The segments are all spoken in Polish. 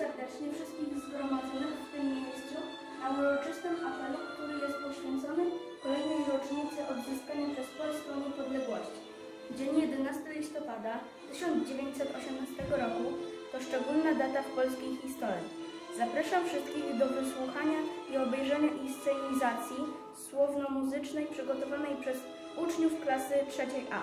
serdecznie wszystkich zgromadzonych w tym miejscu na uroczystym apelu, który jest poświęcony kolejnej rocznicy odzyskania przez Polskę niepodległości. Dzień 11 listopada 1918 roku to szczególna data w polskiej historii. Zapraszam wszystkich do wysłuchania i obejrzenia inscenizacji słowno-muzycznej przygotowanej przez uczniów klasy 3A.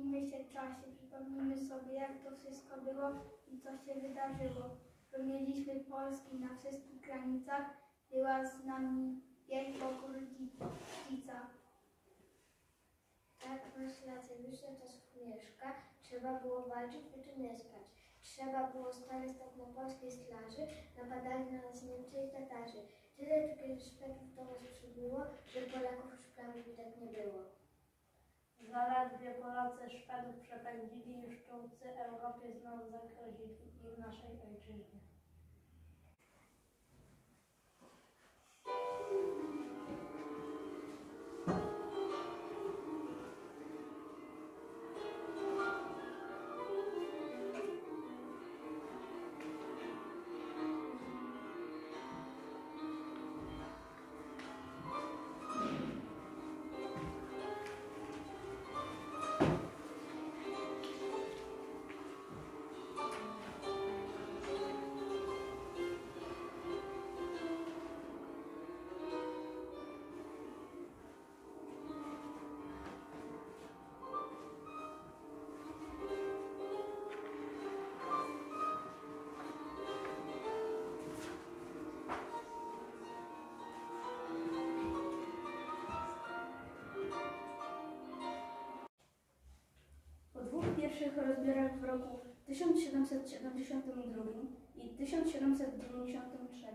Cofnijmy się w czasie, przypomnijmy sobie, jak to wszystko było i co się wydarzyło. Broniliśmy Polski na wszystkich granicach, była z nami wielka kurdzica. Tak, masz rację, wyszła czas mieszka, trzeba było walczyć, wyczyn nie spać. Trzeba było stawiać tak na polskiej straży, napadali na nas Niemcy i Tatarzy. Tyle tu kiedyś Szwedów do nas przybyło, że Polaków już prawie widać nie było. Zaledwie Polacy Szwedów przepędzili, już czołcy Europie znowu zagrozili naszej ojczyźnie. Pierwszych rozbiorach w roku 1772 i 1793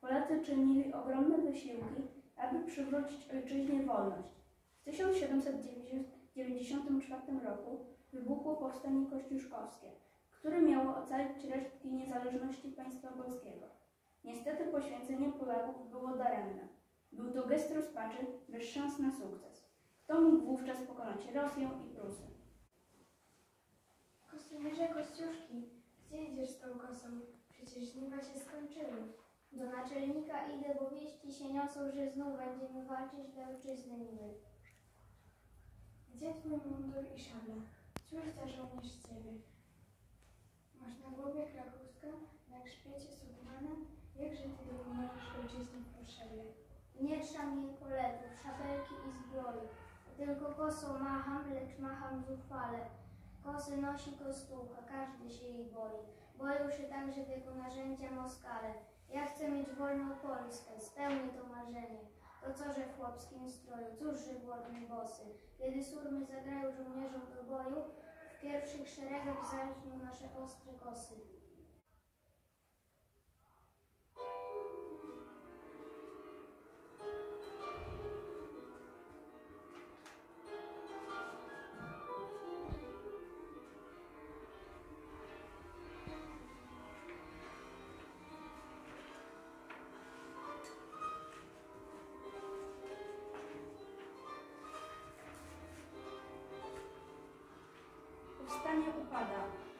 Polacy czynili ogromne wysiłki, aby przywrócić ojczyźnie wolność. W 1794 roku wybuchło powstanie kościuszkowskie, które miało ocalić resztki niezależności państwa polskiego. Niestety poświęcenie Polaków było daremne. Był to gest rozpaczy bez szans na sukces. Kto mógł wówczas pokonać Rosję i Prusy? Kostumierze Kościuszki, gdzie idziesz z tą kosą? Przecież żniwa się skończyły. Do naczelnika idę, bo wieści się niosą, że znów będziemy walczyć dla ojczyzny miły. Gdzie twój mundur i szabla? Cóż za żołnierz z ciebie? Masz na głowie krakowska, na grzbiecie sudmana, jakże ty możesz ojczyzny w potrzebie? Nie trzam jej poletów, szabelki i zbroju. Tylko kosą macham, lecz macham zuchwale. Kosy nosi kostucha, każdy się jej boi. Boją się także w jego narzędzia moskale. Ja chcę mieć wolną Polskę, spełnię to marzenie. To co, że w chłopskim stroju, cóż, że głodny bosy. Kiedy surmy zagrają żołnierzom do boju, w pierwszych szeregach zalśnią nasze ostre kosy.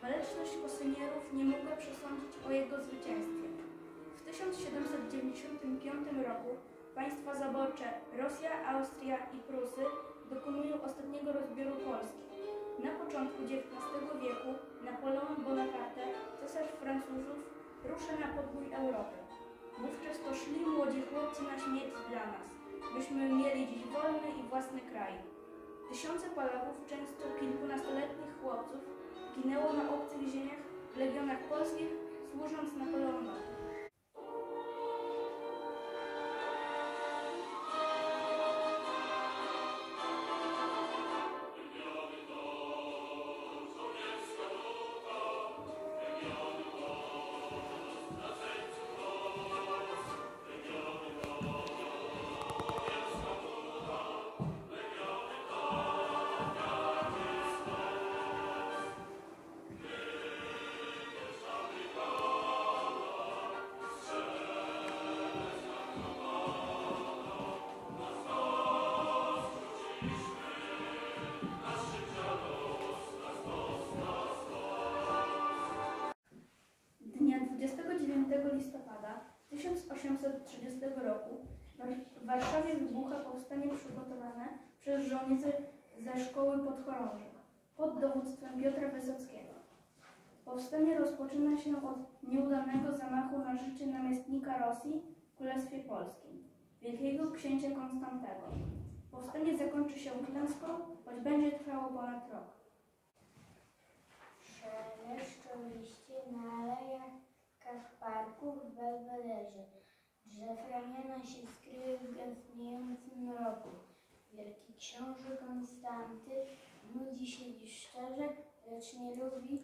Waleczność kosynierów nie mogła przesądzić o jego zwycięstwie. W 1795 roku państwa zaborcze Rosja, Austria i Prusy dokonują ostatniego rozbioru Polski. Na początku XIX wieku Napoleon Bonaparte, cesarz Francuzów, rusza na podbój Europy. Wówczas to szli młodzi chłopcy na śmierć dla nas, byśmy mieli dziś wolny i własny kraj. Tysiące Polaków, często kilkunastoletnich chłopców, ginęło na obcych ziemiach w legionach polskich, służąc Napoleonowi. Powstanie przygotowane przez żołnierzy ze szkoły podchorążych pod dowództwem Piotra Wysockiego. Powstanie rozpoczyna się od nieudanego zamachu na życie namiestnika Rosji w Królestwie Polskim, wielkiego księcia Konstantego. Powstanie zakończy się klęską, choć będzie trwało ponad rok. Szeleszczą liście na alejach parków w Belwederze. Drzew ramiona się skryły w gęstniejącym mroku. Wielki książę Konstanty nudzi siedzi szczerze, lecz nie lubi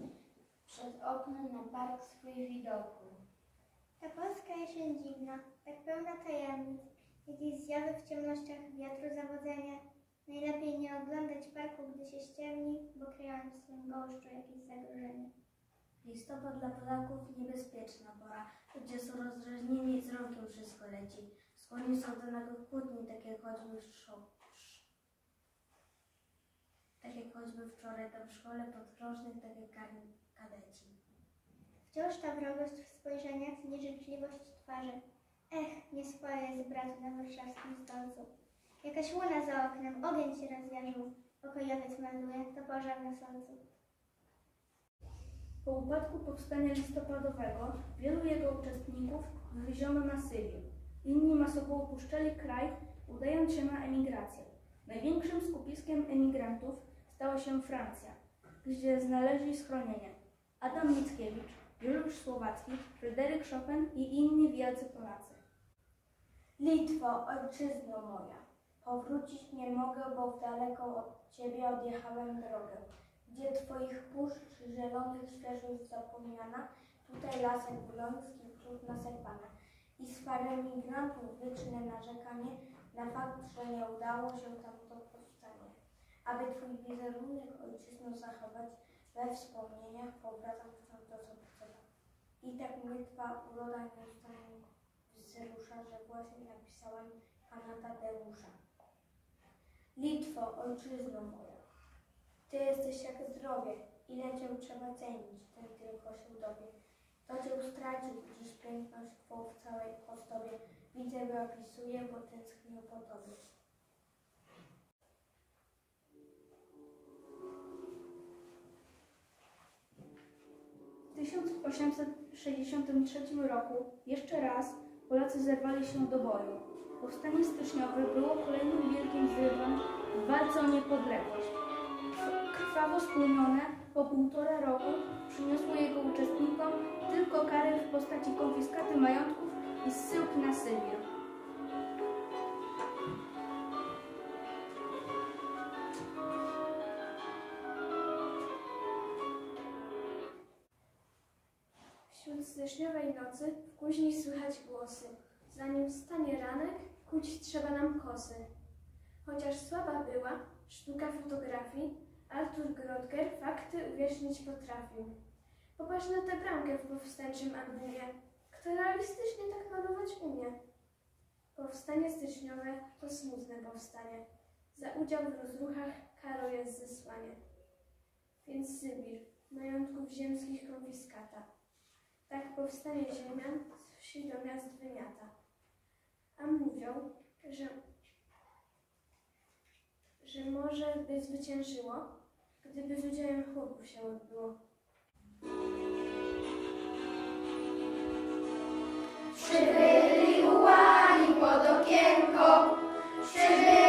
przed oknem na park swój widoku. Ta polska jesień dziwna, tak pełna tajemnic, jakieś zjawy w ciemnościach wiatru zawodzenia. Najlepiej nie oglądać parku, gdy się ściemni, bo kryją w swym gąszczu jakieś zagrożenie. Listopad dla Polaków niebezpieczna pora. Ludzie są rozdrażnieni, z rąkiem wszystko leci. Skłonni są do nagłych kłótni, tak jak choćby w Tak jak choćby wczoraj tam w szkole podkrążnych, tak jak kadeci. Wciąż ta wrogość w spojrzeniach, nieżyczliwość twarzy. Ech, nie swoje jest bratu na warszawskim stolcu. Jakaś łuna za oknem, ogień się rozjarzył. Pokojowiec melduje, to pożar na solcu. Po upadku powstania listopadowego wielu jego uczestników wywieziono na Sybir. Inni masowo opuszczali kraj, udając się na emigrację. Największym skupiskiem emigrantów stała się Francja, gdzie znaleźli schronienie Adam Mickiewicz, Juliusz Słowacki, Fryderyk Chopin i inni wielcy Polacy. Litwo, ojczyzno moja, powrócić nie mogę, bo w daleko od Ciebie odjechałem drogę. Gdzie Twoich puszcz zielonych świeżość zapomniana, tutaj lasek wloński, trudna sekwana. I z parę migrantów wieczne narzekanie na fakt, że nie udało się tam to powstanie. Aby Twój wizerunek ojczyzno zachować, we wspomnieniach chcę to, co chcę. I tak Twa uroda nie ustanie wzrusza, że właśnie napisałem pana Tadeusza. Litwo, ojczyzno moja, Ty jesteś jak zdrowie, ile Cię trzeba cenić, ten tylko się. To Cię stracił, dziś piękność Twą w całej ozdobie. Widzę, by opisuje, bo tęsknię po Tobie. W 1863 roku jeszcze raz Polacy zerwali się do boju. Powstanie styczniowe było kolejnym wielkim zrywem w walce o niepodległość. Krwawo stłumione po półtora roku przyniosło jego uczestnikom tylko karę w postaci konfiskaty majątków i zsyłki na Sybir. Wśród styczniowej nocy w kuźni słychać głosy. Zanim wstanie ranek, kuć trzeba nam kosy. Chociaż słaba była sztuka fotografii, Artur Grotger fakty uwiecznić potrafił. Popatrz na tę bramkę w powstańczym Agnewie, kto realistycznie tak malować umie. Powstanie styczniowe to smutne powstanie. Za udział w rozruchach karą jest zesłanie. Więc Sybir, majątków ziemskich konfiskata. Tak powstanie ziemian, z wsi do miast wymiata. A mówią, że, że może by zwyciężyło, gdyby z udziałem chłopów się odbyło. Przybyli ułani pod okienko, przybyli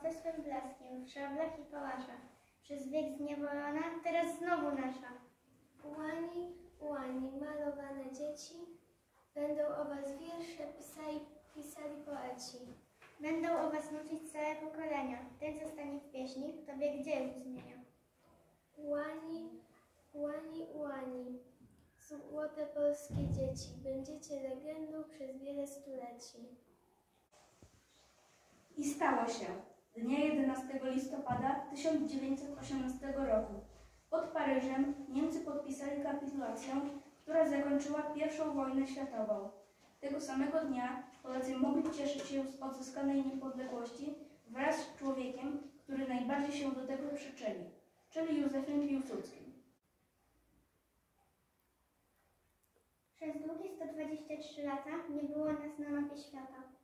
Słońce swym blaskiem w szablach i pałaszach. Przez wiek zniewolona, teraz znowu nasza. Ułani, ułani, malowane dzieci, będą o was wiersze pisali, pisali poeci. Będą o was nucić całe pokolenia. Ten zostanie w pieśni, kto bieg dzieł zmienia. Ułani, ułani, ułani, złote polskie dzieci, będziecie legendą przez wiele stuleci. I stało się. Dnia 11 listopada 1918 roku. Pod Paryżem Niemcy podpisali kapitulację, która zakończyła I wojnę światową. Tego samego dnia Polacy mogli cieszyć się z odzyskanej niepodległości wraz z człowiekiem, który najbardziej się do tego przyczynił, czyli Józefem Piłsudskim. Przez długie 123 lata nie było nas na mapie świata.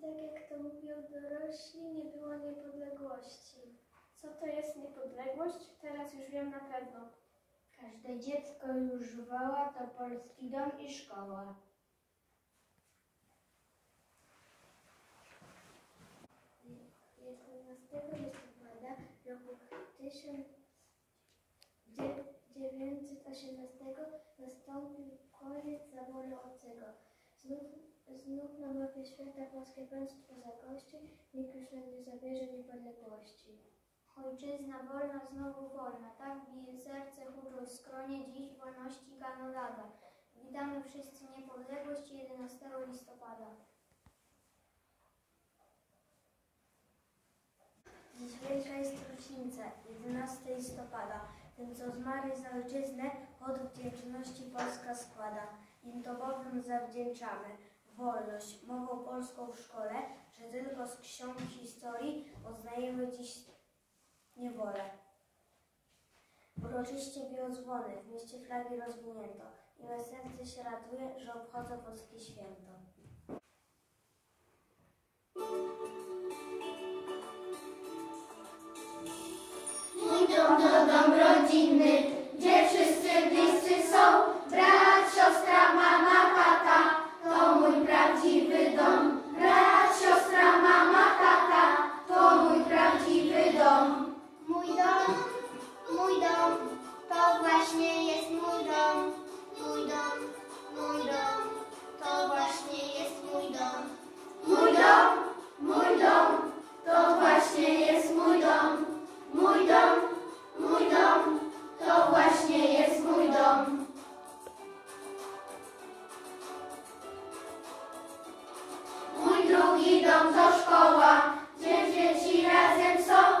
Tak jak to mówią dorośli, nie było niepodległości. Co to jest niepodległość? Teraz już wiem na pewno. Każde dziecko już woła, to polski dom i szkoła. Listopada roku 1918 nastąpił koniec zaboru. Znów, znów na mapie świata polskie państwo zagości, nikt już nam nie zabierze niepodległości. Ojczyzna wolna, znowu wolna, tak bije serce, huczą skronie, dziś wolności kanonada. Witamy wszyscy niepodległość 11 listopada. Dzisiejsza jest rocznica, 11 listopada. Tym, co zmarli za ojczyznę, od wdzięczności Polska składa. Im to bowiem zawdzięczamy wolność, mową polską w szkole, że tylko z ksiąg historii poznajemy dziś niewolę. Uroczyście biją dzwony, w mieście flagi rozwinięto i me serce się raduje, że obchodzę polskie święto. idą do szkoła, gdzie dzieci razem są.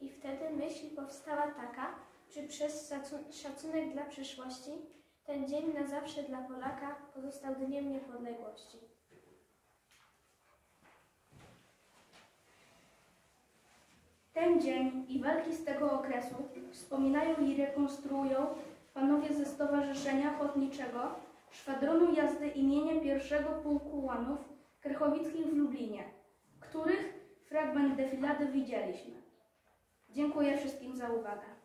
I wtedy myśl powstała taka, czy przez szacu- szacunek dla przyszłości ten dzień na zawsze dla Polaka pozostał dniem niepodległości. Ten dzień i walki z tego okresu wspominają i rekonstruują panowie ze Stowarzyszenia Ochotniczego Szwadronu Jazdy imienia pierwszego Pułku Łanów Krychowickich w Lublinie, których fragment defilady widzieliśmy. Dziękuję wszystkim za uwagę.